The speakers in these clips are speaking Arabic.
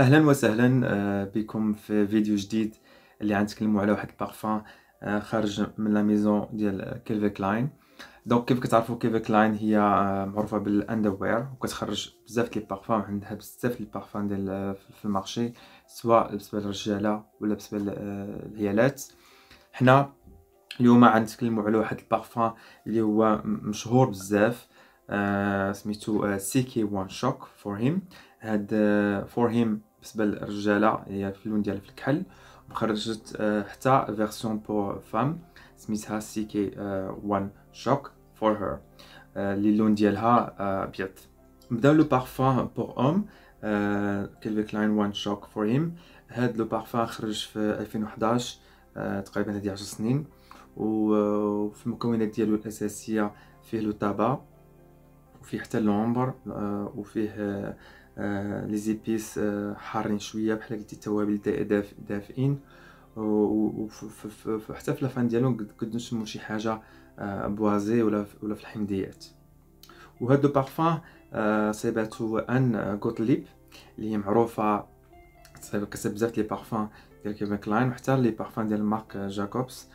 أهلا وسهلا آه، بكم في فيديو جديد اللي غنتكلموا على واحد البارفان آه، خارج من la maison ديال Calvin Klein donc كيف كتعرفوا Calvin Klein هي آه، معروفة بال underwear وكتخرج بزاف les parfums عندها بزاف les parfums ديال في ال marché سواء بالنسبة للرجالة ولا بالنسبة للعيالات حنا اليوم غنتكلموا على واحد البارفان اللي هو مشهور بزاف سميتو CK One Shock for Him. هاد for Him بالنسبة للرجالة هي في اللون ديالها في الكحل. وخرجت آه، حتى version pour femme سميتها CK One Shock for Her اللي اللون ديالها أبيض. نبداو le parfum pour homme Calvin Klein One Shock for Him هاد le parfum خرج في 2011 آه، تقريبا هادي 10 سنين. وفي المكونات ديالو الأساسية فيه le tabac وفيه حتى l'ambre آه، وفيه les épices حارين شوية بحال قلتي التوابل دافئين. وحتى في la fin ديالهم قد نشمو شي حاجة boisé ولا ولا في الحمضيات. le parfum صيباتو Ann Gottlieb اللي هي معروفة كتب بزاف les parfums ديال Calvin Klein وحتى les parfums ديال Marc Jacobs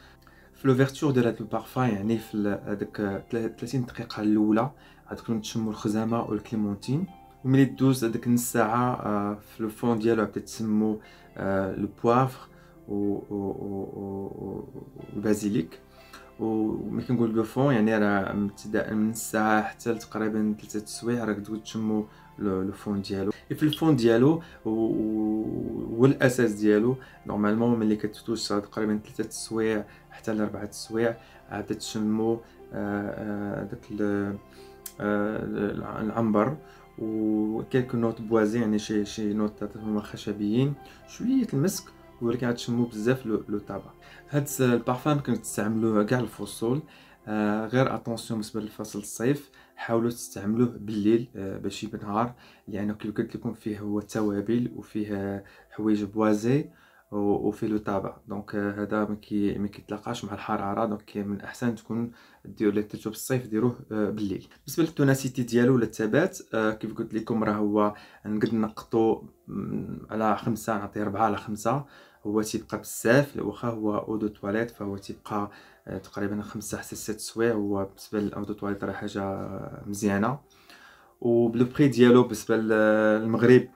في l'ouverture ديال هاد البارفان يعني في هذاك 30 دقيقة الأولى غتكونوا تشموا الخزامة وال clémentine وملي دوز هذيك نص ساعه في le fond ديالو بدا تسمو le poivre و ال basilic وملي كنقول le fond يعني راه ابتداء من الساعة حتى تقريبا ثلاثة السوايع راك تقدروا تشمو le fond ديالو في ال fond ديالو هو الاساس ديالو normalement ملي كتدوز تقريبا ثلاثة السوايع حتى لاربعه السوايع عاد تشمو داك العنبر و quelques notes boisées يعني شي شي notes هما خشبيين. شوية المسك ولكن غتشمو بزاف le tabac هاد البارفان تستعملوه كاع الفصول. آه غير attention بالنسبة لفصل الصيف حاولوا تستعملوه بالليل آه باش بنهار لأنه كيف قلت لكم فيه هو التوابل وفيه حوايج boisés. وفيه le tabac donc هذا ما كي ما كيتلاقاش مع الحرارة. donc من الاحسن تكون ديروا لي تيتو بالصيف ديروه آه، بالليل. بالنسبة لل ténacité ديالو ولا الثبات آه، كيف قلت لكم راه هو نقد نقطو على خمسة نعطيه ربعة على خمسة. هو تيبقى بزاف واخا هو eau de toilette فهو تيبقى آه، تقريبا خمسة حتى ست سوايع. هو بالنسبة لل eau de toilette راه حاجة مزيانة. و le prix ديالو بالنسبة للمغرب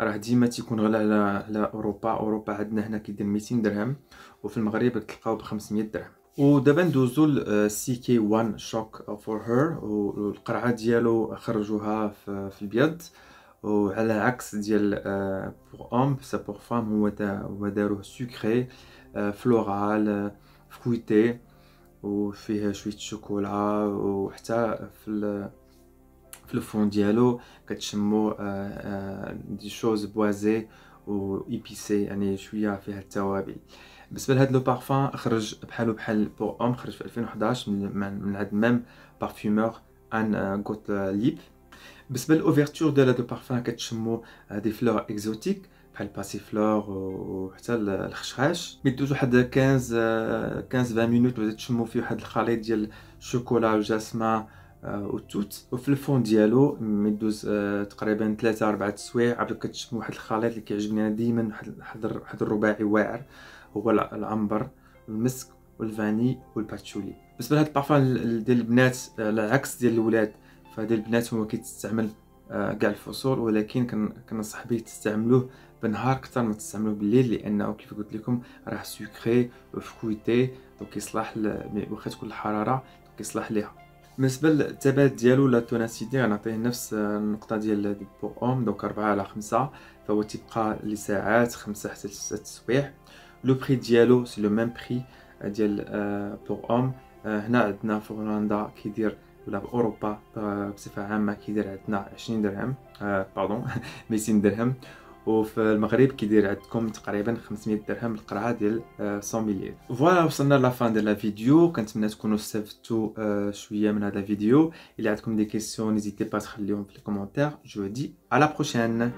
راه ديما تيكون غلا على على أوروبا. أوروبا عندنا هنا كيدير 200 درهم وفي المغرب تلقاو ب 500 درهم. ودابا ندوزو CK One Shock for Her. والقرعة ديالو خرجوها في, في البيض. وعلى عكس ديال pour homme ça pour femme هو دا هو داروه sucré floral fruité وفيه شوية شوكولا وحتى في في ال fond ديالو كتشمو des choses boisées et épicées يعني شوية فيها التوابل بالنسبة لهاد le parfum خرج بحالو بحال pour homme خرج في 2011 من, من عند même parfumeur Ann Gottlieb بالنسبة لل ouverture ديال هاد البارفان كتشمو des fleurs exotiques بحال passiflore وحتى الخشخاش. ملي دوز واحد 15 15 20 minutes بدا تشمو فيه واحد الخليط ديال ال chocolat وال jasmin وتوت وفي ال fond ديالو ميدوز تقريبا ثلاثة أربعة سوايع عاد كتشم واحد الخليط اللي كيعجبني. أنا ديما واحد الرباعي واعر. هو العنبر المسك وال vanille وال patchouli. بالنسبة لهاد البارفان ديال البنات على عكس ديال الولاد. فديال البنات هو كيتستعمل كاع الفصول. ولكن كنصح به تستعملوه بالنهار أكثر ما تستعملوه بالليل لأنه كيف قلت لكم راه sucré و fruité donc يصلح واخا تكون الحراره كيصلح ليها. بالنسبة للثبات ديالو ولا ال ténacité غنعطيه نفس النقطة ديال pour homme donc 4 على 5 فهو تيبقى لساعات 5 حتى 6 سوايع le prix ديالو c'est le même prix ديال pour homme هنا عندنا في هولندا كيدير ولا في أوروبا بصفة عامة كيدير عندنا 20 درهم. pardon 200 درهم. وفي المغرب كيدير عندكم تقريبا 500 درهم القرعة ديال 100 مليل voilà وصلنا la fin ديال la vidéo كنتمنى تكونوا استفدتوا آه، شوية من هذا الفيديو. إلا عندكم des questions n'hésitez pas تخليهم في les commentaires je dis à la prochaine